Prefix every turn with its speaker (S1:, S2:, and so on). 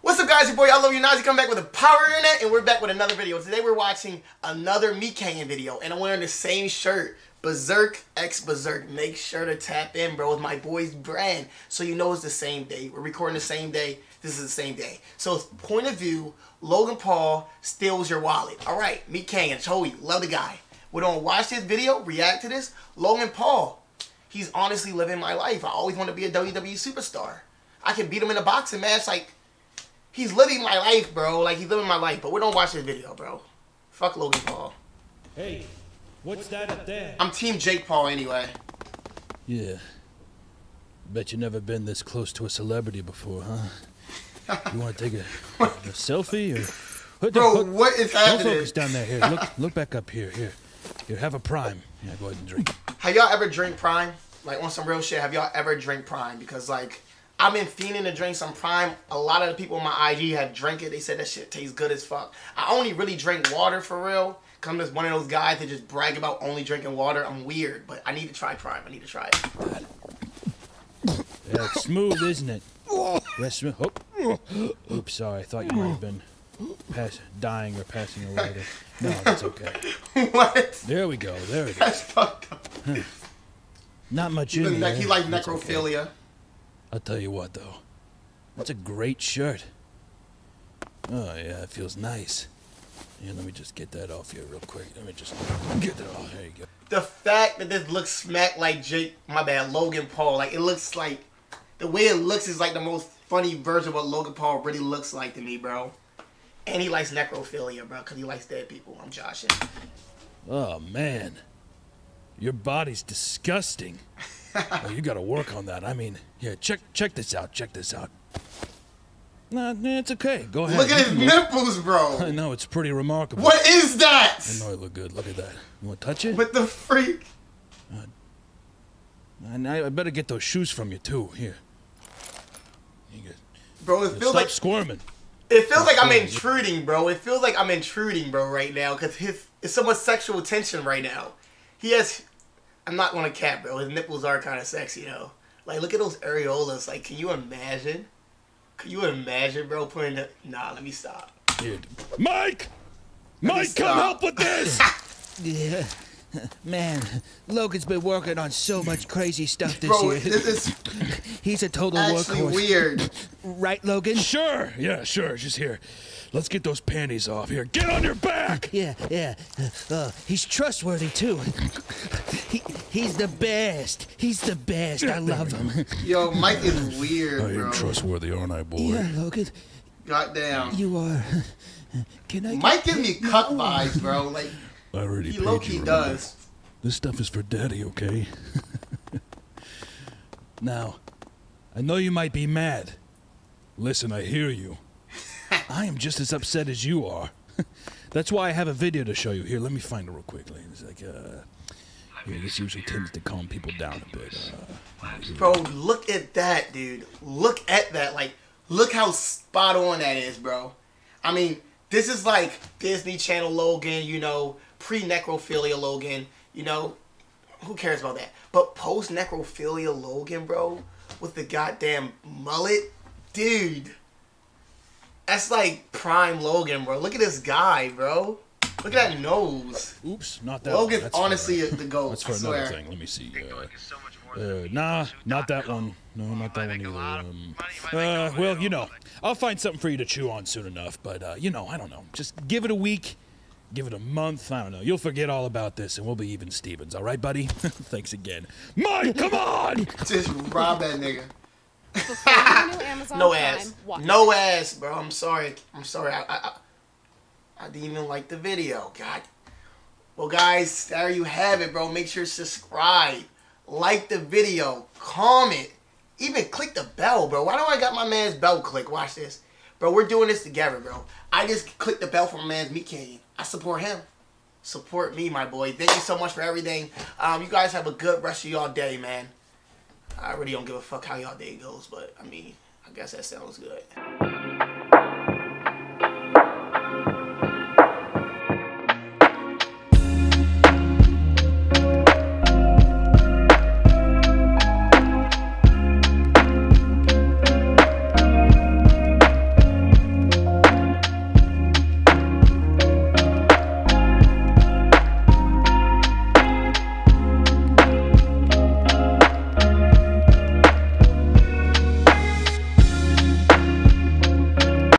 S1: What's up guys, your boy I Love You Nasi coming back with a power internet and we're back with another video. Today we're watching another Canyon video and I'm wearing the same shirt. Berserk X Berserk. Make sure to tap in, bro, with my boy's brand. So you know it's the same day. We're recording the same day. This is the same day. So point of view, Logan Paul steals your wallet. Meat Canyon, show you. Love the guy. We're gonna watch this video, react to this. Logan Paul. He's honestly living my life. I always want to be a WWE superstar. I can beat him in a boxing match like He's living my life, bro. Like he's living my life. But we don't watch this video, bro. Fuck Logan Paul.
S2: Hey, what's that up there?
S1: I'm Team Jake Paul anyway.
S2: Yeah. Bet you never been this close to a celebrity before, huh? you want to take a, a selfie or? What
S1: Bro, what is happening?
S2: Don't focus down there. Here, look, look back up here. Here, here. Have a prime. Yeah, go ahead and drink.
S1: Have y'all ever drink Prime? Like on some real shit. Have y'all ever drink Prime? Because like I've been fiending to drink some Prime. A lot of the people on my IG have drank it. They said that shit tastes good as fuck. I only really drink water for real. Come I'm one of those guys that just brag about only drinking water. I'm weird, but I need to try Prime. I need to try it.
S2: Yeah, it's smooth, isn't it? Oh. Oops, sorry. I thought you might have been pass, dying or passing away. No, that's okay.
S1: what?
S2: There we go. There it is.
S1: That's fucked up.
S2: Not much in
S1: like,
S2: there.
S1: he like
S2: That's okay. I'll tell you what, though. That's a great shirt. Oh, yeah, it feels nice. Yeah, let me just get that off here real quick. Let me just get that off. There you go.
S1: the fact that this looks smack like Jake, my bad, Logan Paul, like it looks like the way it looks is like the most funny version of what Logan Paul really looks like to me, bro. And he likes necrophilia, bro, because he likes dead people. I'm joshing.
S2: Oh, man. Your body's disgusting. oh, you gotta work on that. I mean, yeah, check check this out. Check this out. Nah, nah, it's okay. Go ahead.
S1: Look at his nipples,
S2: I know, it's pretty remarkable.
S1: What is that?
S2: I know I look good. Look at that. You wanna touch it?
S1: What the freak?
S2: Uh, and I, I better get those shoes from you, too. Here. You get,
S1: Bro, it feels
S2: stop
S1: like
S2: squirming.
S1: it feels like I'm intruding, bro. It feels like I'm intruding, bro, right now, because his it's so much sexual tension right now. He has. I'm not gonna cap, bro. His nipples are kind of sexy, though. Like, look at those areolas. Like, can you imagine? Can you imagine, bro, putting the... Nah, let me stop.
S2: Dude, Mike! Mike,
S1: stop.
S2: come help with this!
S3: Yeah. Man, Logan's been working on so much crazy stuff this
S1: Bro,
S3: year.
S1: this is
S3: He's a total
S1: actually
S3: workhorse.
S1: weird.
S3: Right, Logan?
S2: sure, yeah, sure, just here. Let's get those panties off here. Get on your back!
S3: Yeah, yeah. Uh, he's trustworthy, too. He, he's the best. He's the best. I love him.
S1: Yo, Mike is weird,
S2: I am
S1: bro.
S2: trustworthy, aren't I, boy?
S3: Yeah, Logan,
S1: Goddamn.
S3: you are. Can I
S1: Mike gives me cuck vibes, bro. Like,
S2: I already
S1: he
S2: paid
S1: low-key
S2: you,
S1: does.
S2: This stuff is for daddy, okay? now, I know you might be mad. Listen, I hear you. I am just as upset as you are. That's why I have a video to show you. Here, let me find it real quickly. It's like, uh... Yeah, this usually tends to calm people down a bit. Uh,
S1: Bro, look at that, dude. Look at that. Like, look how spot on that is, bro. I mean, this is like Disney Channel Logan, you know, pre necrophilia Logan, you know. Who cares about that? But post necrophilia Logan, bro, with the goddamn mullet, dude. That's like prime Logan, bro. Look at this guy, bro. Look at that nose.
S2: oops, not that
S1: Logan's
S2: one. That's for-
S1: honestly the goat.
S2: That's for
S1: I
S2: another
S1: swear.
S2: thing. Let me see. Uh, uh, nah, not that one. No, not that one either. Um, uh, well, you know, I'll find something for you to chew on soon enough. But uh, you know, I don't know. Just give it a week, give it a month. I don't know. You'll forget all about this, and we'll be even Stevens. All right, buddy? Thanks again, Mike. Come on.
S1: Just rob that nigga.
S4: Before you knew Amazon
S1: No
S4: Prime,
S1: ass.
S4: watch
S1: No ass, bro. I'm sorry. I'm sorry. I, I, I, I didn't even like the video. God. Well, guys, there you have it, bro. Make sure to subscribe, like the video, comment, even click the bell, bro. Why don't I got my man's bell click? Watch this, bro. We're doing this together, bro. I just clicked the bell for my man's Meat Canyon. I support him. Support me, my boy. Thank you so much for everything. Um, you guys have a good rest of y'all day, man. I really don't give a fuck how y'all day goes, but I mean, I guess that sounds good.